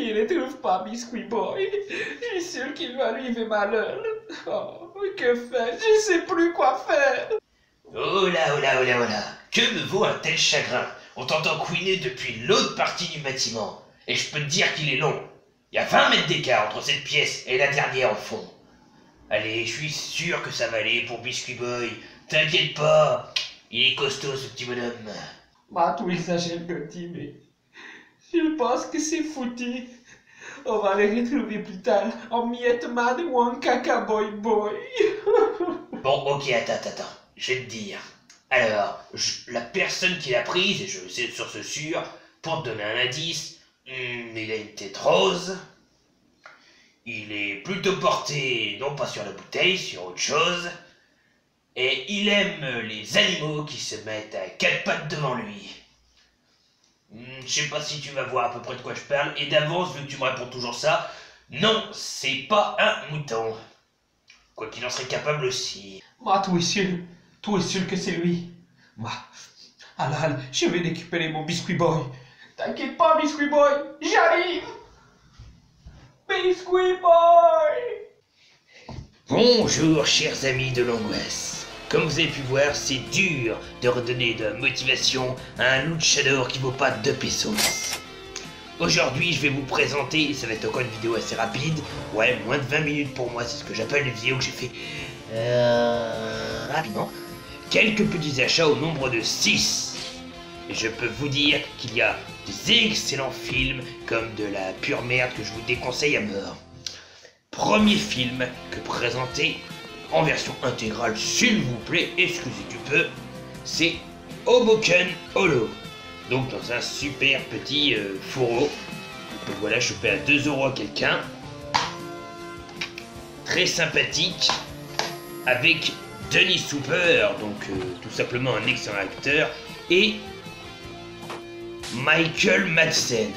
Il ne trouve pas Biscuit Boy. Je suis sûr qu'il va faire malheur. Oh, que faire? Je sais plus quoi faire. Oh là, oh là, oh là, oh là. Que me vaut un tel chagrin? On t'entend couiner depuis l'autre partie du bâtiment. Et je peux te dire qu'il est long. Il y a 20 mètres d'écart entre cette pièce et la dernière en fond. Allez, je suis sûr que ça va aller pour Biscuit Boy. T'inquiète pas. Il est costaud ce petit bonhomme. Bah, tout exagère petit, mais je pense que c'est foutu. On va les retrouver plus tard en Miette Man ou en Caca Boy Boy. Bon, ok, attends, attends, attends. Je vais te dire. Alors, la personne qui l'a prise, et je sais sur ce sûr, pour te donner un indice, hmm, il a une tête rose. Il est plutôt porté, non pas sur la bouteille, sur autre chose. Et il aime les animaux qui se mettent à quatre pattes devant lui. Hmm, Je sais pas si tu vas voir à peu près de quoi je parle, et d'avance, vu que tu me réponds toujours ça, non, c'est pas un mouton. Quoi qu'il en serait capable aussi. Bah, tout est sûr. Tout est sûr que c'est lui. Bah, alors, je vais récupérer mon Biscuit Boy. T'inquiète pas, Biscuit Boy. J'arrive. Biscuit Boy. Bonjour chers amis de l'angoisse. Comme vous avez pu voir, c'est dur de redonner de la motivation à un luchador qui vaut pas 2 pesos. Aujourd'hui, je vais vous présenter, ça va être encore une vidéo assez rapide, ouais, moins de 20 minutes pour moi, c'est ce que j'appelle une vidéo que j'ai fait euh, rapidement. Quelques petits achats au nombre de 6. Et je peux vous dire qu'il y a des excellents films comme de la pure merde que je vous déconseille à mort premier film que présenter en version intégrale, s'il vous plaît, excusez du c'est Hoboken Hollow. Donc dans un super petit euh, fourreau. Donc voilà, chopé à 2 euros à quelqu'un. Très sympathique. Avec Denis Super, donc euh, tout simplement un excellent acteur. Et Michael Madsen.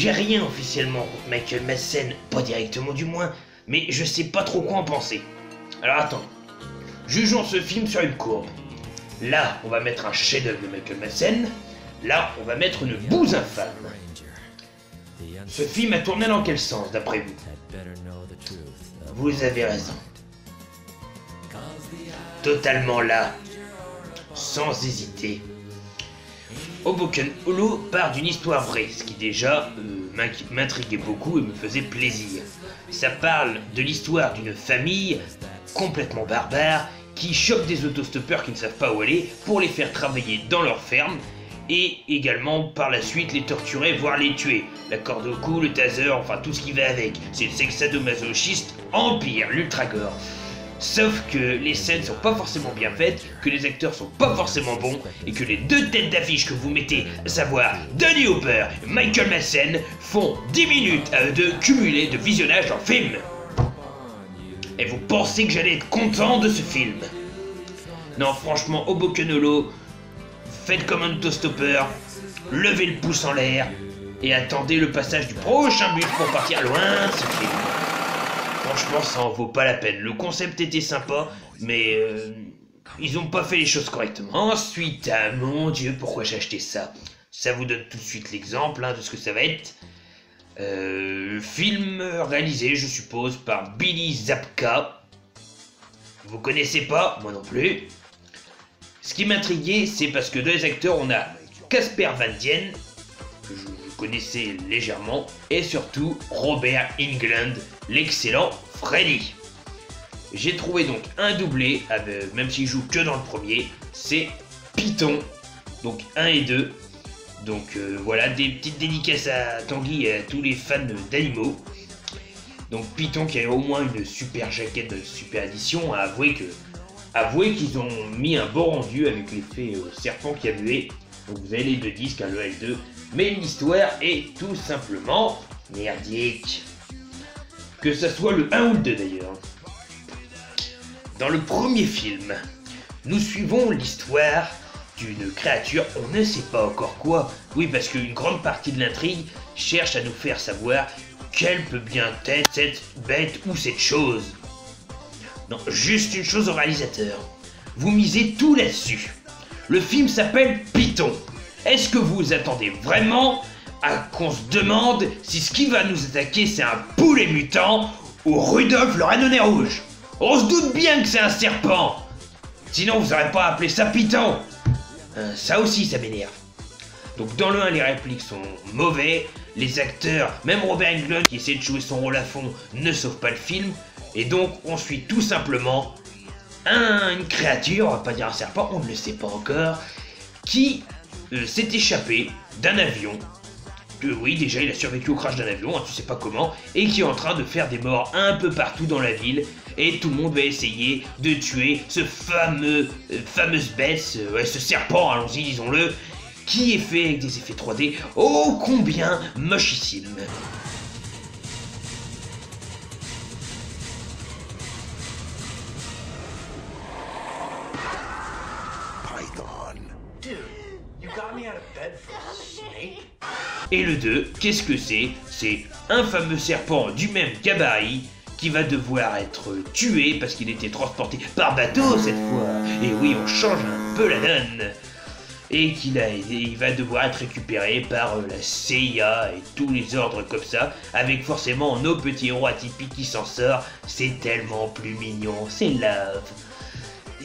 J'ai rien officiellement contre Michael Madsen, pas directement du moins, mais je sais pas trop quoi en penser. Alors attends, jugeons ce film sur une courbe. Là, on va mettre un chef-d'œuvre de Michael Madsen, là, on va mettre une bouse infâme. Ce film a tourné dans quel sens, d'après vous? Vous avez raison. Totalement là, sans hésiter. Hoboken Hollow part d'une histoire vraie, ce qui déjà euh, m'intriguait beaucoup et me faisait plaisir. Ça parle de l'histoire d'une famille complètement barbare qui chope des autostoppeurs qui ne savent pas où aller pour les faire travailler dans leur ferme et également par la suite les torturer voire les tuer. La corde au cou, le taser, enfin tout ce qui va avec. C'est le sexe sadomasochiste empire, l'ultra gore. Sauf que les scènes sont pas forcément bien faites, que les acteurs sont pas forcément bons, et que les deux têtes d'affiche que vous mettez, à savoir Danny Hooper et Michael Madsen, font 10 minutes à eux deux cumulés de visionnage le film. Et vous pensez que j'allais être content de ce film? Non, franchement, Hoboken Hollow, faites comme un autostoppeur, levez le pouce en l'air, et attendez le passage du prochain bus pour partir loin de ce film. Franchement, ça en vaut pas la peine. Le concept était sympa, mais euh, ils ont pas fait les choses correctement. Ensuite, ah mon dieu, pourquoi j'ai acheté ça? Ça vous donne tout de suite l'exemple hein, de ce que ça va être. Euh, film réalisé, je suppose, par Billy Zapka. Vous connaissez pas? Moi non plus. Ce qui m'intriguait, c'est parce que dans les acteurs, on a Casper Van Dien, que je, je connaissais légèrement, et surtout Robert England, l'excellent Freddy. J'ai trouvé donc un doublé, avec- même s'il joue que dans le premier, c'est Python, donc 1 et 2. Donc euh, voilà, des petites dédicaces à Tanguy et à tous les fans d'animaux. Donc Python qui a au moins une super jaquette de super édition, avoué avoué qu'ils ont mis un beau rendu avec l'effet euh, serpent qui a mué. Donc vous avez les deux disques, hein, le 1 et le 2. Mais l'histoire est tout simplement merdique. Que ça soit le 1 ou le 2 d'ailleurs. Dans le premier film, nous suivons l'histoire d'une créature, on ne sait pas encore quoi. Oui, parce qu'une grande partie de l'intrigue cherche à nous faire savoir quelle peut bien être cette bête ou cette chose. Non, juste une chose au réalisateur. Vous misez tout là-dessus. Le film s'appelle Python. Est-ce que vous attendez vraiment à qu'on se demande si ce qui va nous attaquer c'est un poulet mutant ou Rudolf le renne rouge On se doute bien que c'est un serpent Sinon vous n'aurez pas appelé ça Python euh, Ça aussi ça m'énerve. Donc dans le 1 les répliques sont mauvais, les acteurs, même Robert Englund qui essaie de jouer son rôle à fond, ne sauve pas le film, et donc on suit tout simplement une créature, on va pas dire un serpent, on ne le sait pas encore, qui euh, s'est échappé d'un avion. Euh, oui, déjà il a survécu au crash d'un avion, hein, tu sais pas comment, et qui est en train de faire des morts un peu partout dans la ville, et tout le monde va essayer de tuer ce fameux, euh, fameuse bête, ouais, ce serpent, allons-y, disons-le, qui est fait avec des effets 3D ô combien mochissimes. Et le 2, qu'est-ce que c'est? C'est un fameux serpent du même gabarit qui va devoir être tué parce qu'il était transporté par bateau cette fois. Et oui, on change un peu la donne et qu'il il va devoir être récupéré par la CIA et tous les ordres comme ça, avec forcément nos petits héros atypiques qui s'en sortent. C'est tellement plus mignon, c'est love.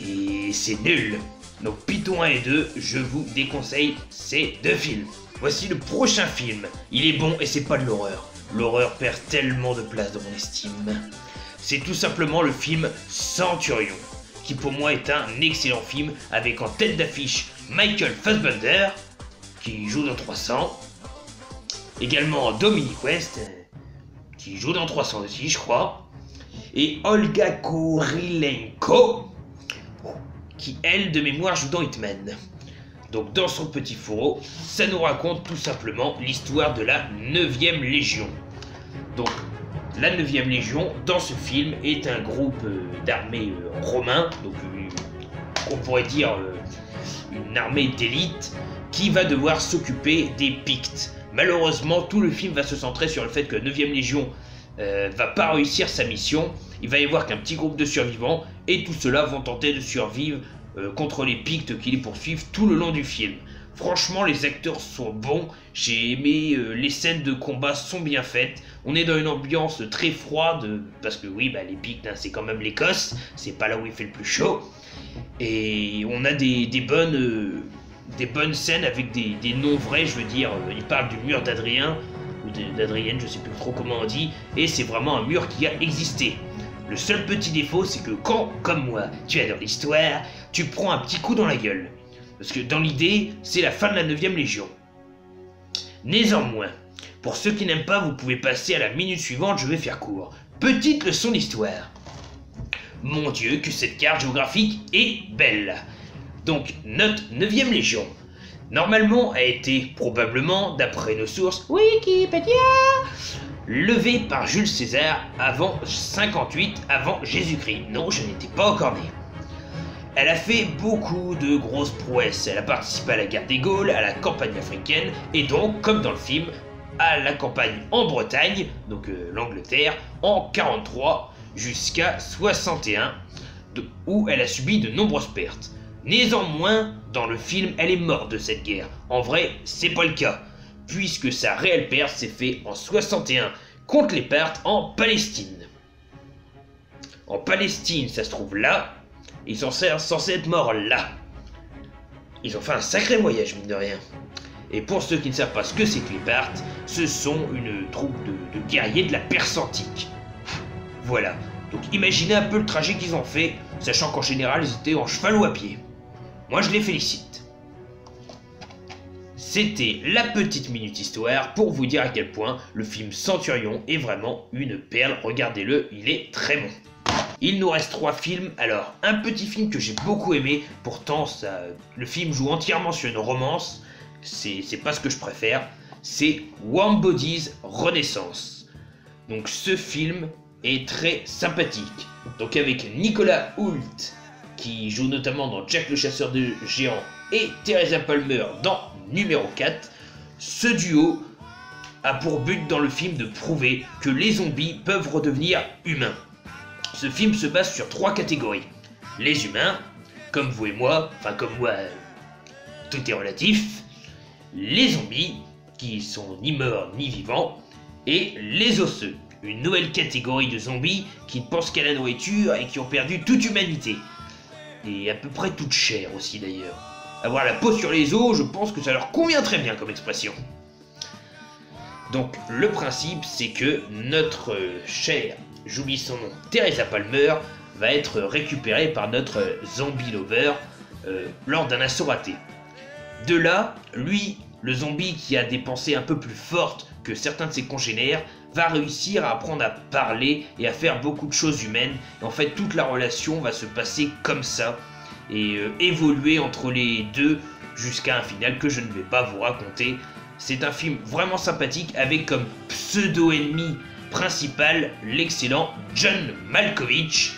Et c'est nul. Donc Python 1 et 2, je vous déconseille ces deux films. Voici le prochain film. Il est bon et c'est pas de l'horreur. L'horreur perd tellement de place dans mon estime. C'est tout simplement le film Centurion, qui pour moi est un excellent film avec en tête d'affiche Michael Fassbender, qui joue dans 300. Également Dominic West, qui joue dans 300 aussi, je crois. Et Olga Kurilenko, qui elle, de mémoire, joue dans Hitman. Donc dans son petit fourreau, ça nous raconte tout simplement l'histoire de la 9ème Légion. Donc la 9ème Légion, dans ce film, est un groupe euh, d'armées euh, romains, donc euh, on pourrait dire une armée d'élite qui va devoir s'occuper des Pictes. Malheureusement, tout le film va se centrer sur le fait que la 9ème Légion euh, va pas réussir sa mission. Il va y avoir qu'un petit groupe de survivants et tout cela vont tenter de survivre euh, contre les Pictes qui les poursuivent tout le long du film. Franchement, les acteurs sont bons. J'ai aimé euh, les scènes de combat sont bien faites. On est dans une ambiance très froide parce que oui, bah, les Pictes, hein, c'est quand même l'Écosse. C'est pas là où il fait le plus chaud. Et on a des, bonnes, euh, bonnes scènes avec des, noms vrais, je veux dire. Il parle du mur d'Adrien, ou d'Adrienne, je sais plus trop comment on dit, et c'est vraiment un mur qui a existé. Le seul petit défaut, c'est que quand, comme moi, tu es dans l'histoire, tu prends un petit coup dans la gueule. Parce que dans l'idée, c'est la fin de la 9ème Légion. Néanmoins, pour ceux qui n'aiment pas, vous pouvez passer à la minute suivante, je vais faire court. Petite leçon d'histoire. Mon Dieu, que cette carte géographique est belle. Donc, notre 9ème Légion, normalement a été probablement, d'après nos sources, Wikipédia, levée par Jules César avant 58 avant Jésus-Christ. Non, je n'étais pas encore né. Elle a fait beaucoup de grosses prouesses. Elle a participé à la guerre des Gaules, à la campagne africaine, et donc, comme dans le film, à la campagne en Bretagne, donc euh, l'Angleterre, en 43 jusqu'à 61, où elle a subi de nombreuses pertes. Néanmoins, dans le film, elle est morte de cette guerre. En vrai, c'est pas le cas, puisque sa réelle perte s'est faite en 61 contre les pertes en Palestine. En Palestine, ça se trouve là, ils sont censés être morts là. Ils ont fait un sacré voyage, mine de rien. Et pour ceux qui ne savent pas ce que c'est que les Parthes, ce sont une troupe de guerriers de la Perse antique. Voilà. Donc imaginez un peu le trajet qu'ils ont fait, sachant qu'en général ils étaient en cheval ou à pied. Moi je les félicite. C'était la petite minute histoire pour vous dire à quel point le film Centurion est vraiment une perle. Regardez-le, il est très bon. Il nous reste trois films. Alors, un petit film que j'ai beaucoup aimé, pourtant ça, le film joue entièrement sur une romance, c'est pas ce que je préfère, c'est Warm Bodies Renaissance. Donc ce film, est très sympathique. Donc avec Nicolas Hoult, qui joue notamment dans Jack le chasseur de géants, et Teresa Palmer dans numéro 4, ce duo a pour but dans le film de prouver que les zombies peuvent redevenir humains. Ce film se base sur trois catégories. Les humains, comme vous et moi, enfin comme moi, euh, tout est relatif. Les zombies, qui sont ni morts ni vivants. Et les osseux, une nouvelle catégorie de zombies qui pensent qu'à la nourriture et qui ont perdu toute humanité. Et à peu près toute chair aussi d'ailleurs. Avoir la peau sur les os, je pense que ça leur convient très bien comme expression. Donc le principe c'est que notre euh, chère, j'oublie son nom, Teresa Palmer, va être récupérée par notre zombie lover euh, lors d'un assaut raté. De là, lui, le zombie qui a des pensées un peu plus fortes que certains de ses congénères, va réussir à apprendre à parler et à faire beaucoup de choses humaines. Et en fait, toute la relation va se passer comme ça et euh, évoluer entre les deux jusqu'à un final que je ne vais pas vous raconter. C'est un film vraiment sympathique avec comme pseudo-ennemi principal l'excellent John Malkovich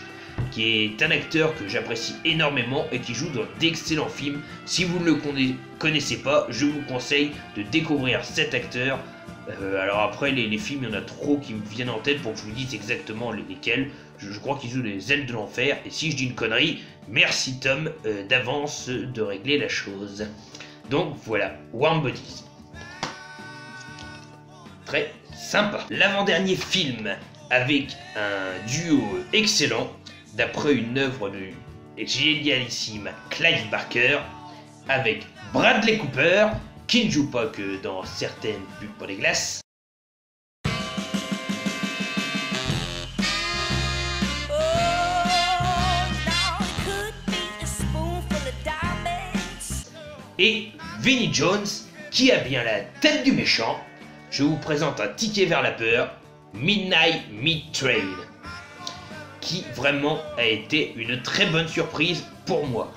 qui est un acteur que j'apprécie énormément et qui joue dans d'excellents films. Si vous ne le connaissez pas, je vous conseille de découvrir cet acteur. Euh, alors après, les, films, il y en a trop qui me viennent en tête pour que je vous dise exactement lesquels. Je, crois qu'il joue les ailes de l'enfer. Et si je dis une connerie, merci Tom euh, d'avance de régler la chose. Donc voilà, Warm Bodies. Très sympa. L'avant-dernier film avec un duo excellent d'après une œuvre de génialissime Clive Barker avec Bradley Cooper, qui ne joue pas que dans certaines pubs pour les glaces. Et Vinnie Jones, qui a bien la tête du méchant, je vous présente un ticket vers la peur, Midnight Meat Train qui vraiment a été une très bonne surprise pour moi.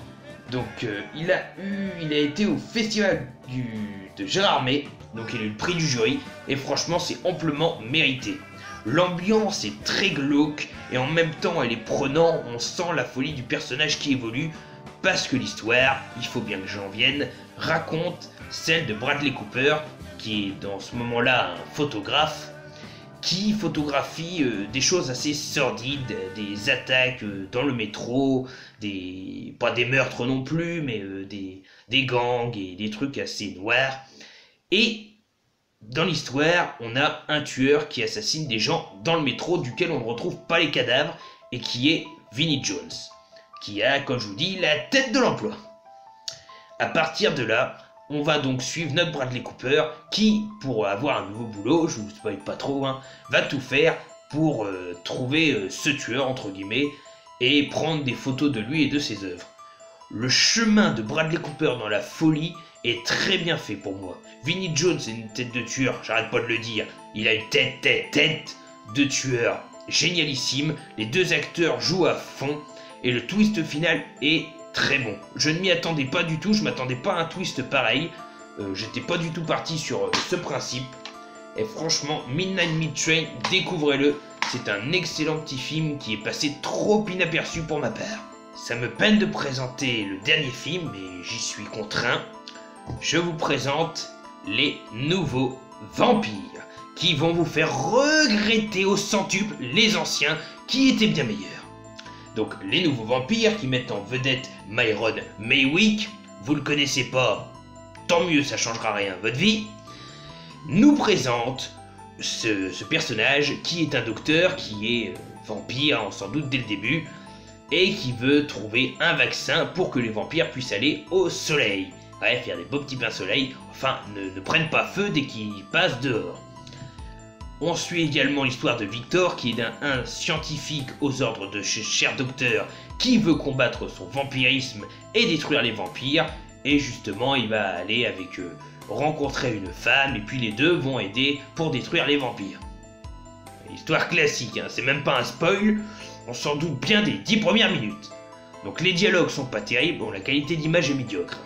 Donc euh, il a eu, il a été au festival du, de Gérardmer, donc il a eu le prix du jury, et franchement c'est amplement mérité. L'ambiance est très glauque, et en même temps elle est prenant, on sent la folie du personnage qui évolue, parce que l'histoire, il faut bien que j'en vienne, raconte celle de Bradley Cooper, qui est dans ce moment-là un photographe, qui photographie euh, des choses assez sordides, des attaques euh, dans le métro, des pas des meurtres non plus, mais euh, des, des gangs et des trucs assez noirs. Et dans l'histoire, on a un tueur qui assassine des gens dans le métro, duquel on ne retrouve pas les cadavres, et qui est Vinnie Jones, qui a, comme je vous dis, la tête de l'emploi. À partir de là, on va donc suivre notre Bradley Cooper qui, pour avoir un nouveau boulot, je vous spoil pas trop, hein, va tout faire pour euh, trouver euh, ce tueur, entre guillemets, et prendre des photos de lui et de ses œuvres. Le chemin de Bradley Cooper dans la folie est très bien fait pour moi. Vinnie Jones est une tête de tueur, j'arrête pas de le dire. Il a une tête, tête, tête de tueur. Génialissime, les deux acteurs jouent à fond, et le twist final est très bon. Je ne m'y attendais pas du tout, je m'attendais pas à un twist pareil. Euh, j'étais pas du tout parti sur euh, ce principe. Et franchement, Midnight Meat Train, découvrez-le. C'est un excellent petit film qui est passé trop inaperçu pour ma part. Ça me peine de présenter le dernier film, mais j'y suis contraint. Je vous présente les nouveaux vampires, qui vont vous faire regretter au centuple les anciens qui étaient bien meilleurs. Donc les nouveaux vampires qui mettent en vedette Myron Maywick, vous le connaissez pas, tant mieux, ça changera rien à votre vie, nous présente ce, personnage qui est un docteur qui est euh, vampire sans doute dès le début et qui veut trouver un vaccin pour que les vampires puissent aller au soleil. Ouais, faire des beaux petits bains soleil, enfin ne prennent pas feu dès qu'ils passent dehors. On suit également l'histoire de Victor, qui est un, scientifique aux ordres de ce cher docteur qui veut combattre son vampirisme et détruire les vampires. Et justement, il va aller avec eux rencontrer une femme, et puis les deux vont aider pour détruire les vampires. Histoire classique, hein, c'est même pas un spoil, on s'en doute bien des dix premières minutes. Donc les dialogues sont pas terribles, la qualité d'image est médiocre.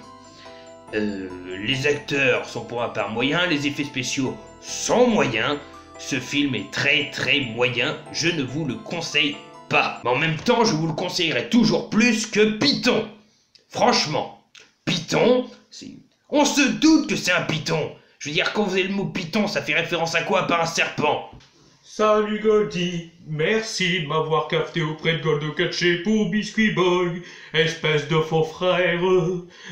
Euh, les acteurs sont pour un part moyens, les effets spéciaux sont moyens, ce film est très très moyen, je ne vous le conseille pas. Mais en même temps, je vous le conseillerais toujours plus que Python. Franchement, Python. On se doute que c'est un python. Je veux dire, quand vous avez le mot python, ça fait référence à quoi par un serpent? Salut Goldie Merci de m'avoir cafeté auprès de Goldo Caché pour Biscuit Boy, espèce de faux frère.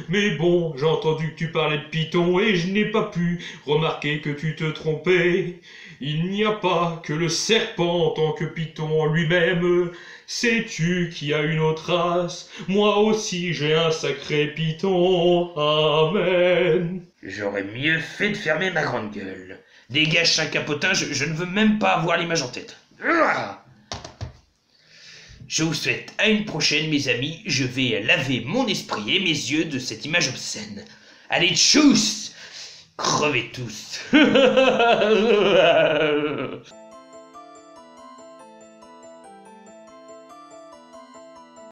Mais bon, j'ai entendu que tu parlais de Python et je n'ai pas pu remarquer que tu te trompais. Il n'y a pas que le serpent en tant que Python lui-même. Sais-tu qui a une autre race? Moi aussi j'ai un sacré Python. Amen. J'aurais mieux fait de fermer ma grande gueule. Dégage un capotin, je, ne veux même pas avoir l'image en tête. Je vous souhaite à une prochaine, mes amis. Je vais laver mon esprit et mes yeux de cette image obscène. Allez, tchuss Crevez tous